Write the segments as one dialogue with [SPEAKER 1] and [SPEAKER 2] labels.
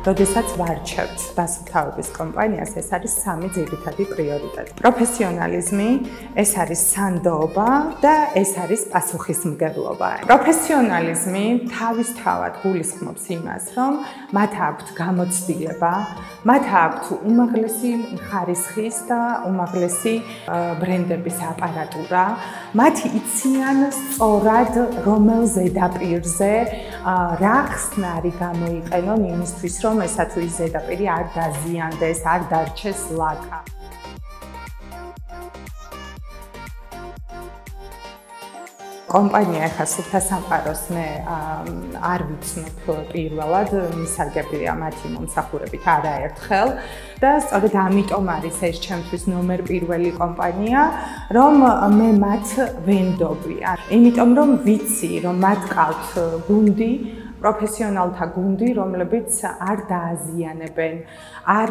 [SPEAKER 1] როდესაც ვარჩევთ დასუფთავების კომპანიას, ეს არის სამი ძირითადი პრიორიტეტი. პროფესიონალიზმი, ეს არის სანდოობა და ეს არის პასუხისმგებლობა. პროფესიონალიზმი თავისთავად გულისხმობს იმას, რომ მათ აქვთ გამოცდილება, მათ აქვთ უმაღლესი ხარისხის და უმაღლესი ბრენდების აპარატურა, მათ იციან სწორად რომელ ზედაპირზე რა ხსნარი გამოიყენონ იმისთვის, რომ ესა თუ ის ზედაპირი არ დაზიანდეს, არ დარჩეს ლაკა. კომპანია ახლა სუფთასამყაროს მე არ ვიცნობ პირველად მისარგებლია მათი მომსახურებით არაერთხელ და სწორედ ამიტომ არის ეს ჩემთვის ნომერ პირველი კომპანია რომ მე მათ ვენდობი. იმიტომ რომ ვიცი რომ მათ ყავთ გუნდი პროფესიონალთა გუნდი, რომლებიც არ დააზიანებენ, არ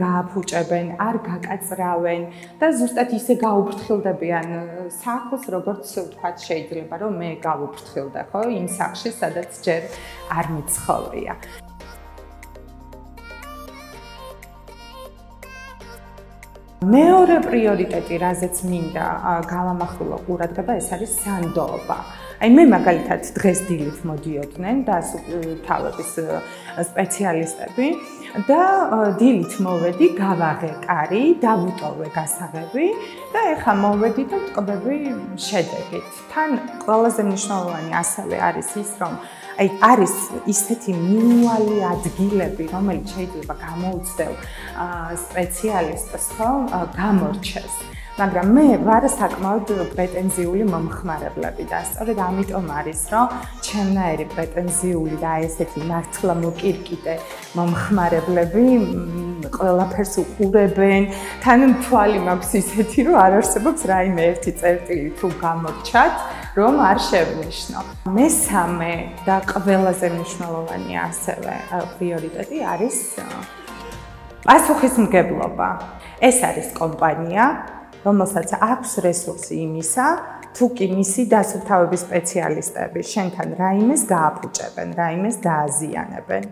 [SPEAKER 1] გააფუჭებენ, არ გაკაწრავენ და ზუსტად ისე გაუფრთხილდებიან სახლს, როგორც ვთქვათ, შეიძლება რომ მე გავუფრთხილდე, ხო, იმ სახლში, სადაც ჯერ არ მიცხოვრია. მეორე პრიორიტეტი, რაზეც მინდა გავამახვილო ყურადღება, ეს არის სანდოობა. აი მე მაგალითად დღეს დილით მოდიოდნენ და თავების სპეციალისტები და დილით მოვედი, გავაღე კარი, დავუტოვე გასაღები და ეხა მოვედი და ვტყობები შედეგით. თან ყველაზე მნიშვნელოვანი ასევე არის ის, რომ აი არის ისეთი მინიმალი ადგილები, რომელიც შეიძლება გამოუცდელ სპეციალისტს, რომ გამორჩეს. მაგრამ მე ვარ საკმაოდ პრეტენზიული მომხმარებლები და სწორედ ამიტომ არის, რომ ჩემნაირი პრეტენზიული და ესეთი მართლა მოკირკიტე მომხმარებლები ყველაფერს უყურებენ, თან თვალი მაქვს ისეთი, რომ არ არსებობს რაიმე ერთი წერტილი თუ გამორჩათ, რომ არ შევნიშნო. მესამე და ყველაზე მნიშვნელოვანი ასევე პრიორიტეტი არის პასუხისმგებლობა. ეს არის კომპანია, რომელსაც აქვს რესურსი იმისა, თუ კი მისი დასუფთავების სპეციალისტები შენთან რაიმეს გააფუჭებენ, რაიმეს დააზიანებენ.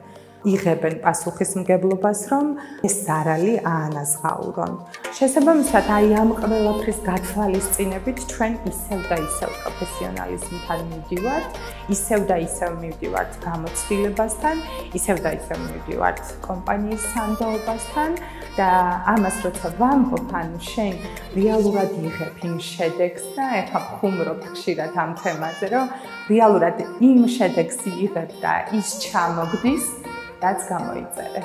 [SPEAKER 1] იღებენ პასუხისმგებლობას, რომ ეს ზარალი აანაზღაურონ. შესაბამისად, აი ამ ყველაფრის გათვალისწინებით ჩვენ ისევ და ისევ პროფესიონალიზმთან მივდივართ, ისევ და ისევ მივდივართ გამოცდილებასთან, ისევ და ისევ მივდივართ კომპანიის სანდოობასთან და ამას როცა ვამბობ, ანუ შენ რეალურად იღებ იმ შედეგს და ეხა ხუმრობ ხშირად ამ თემაზე, რომ რეალურად იმ შედეგს იღებ და ის ჩამოგდის რაც გამოიწერე.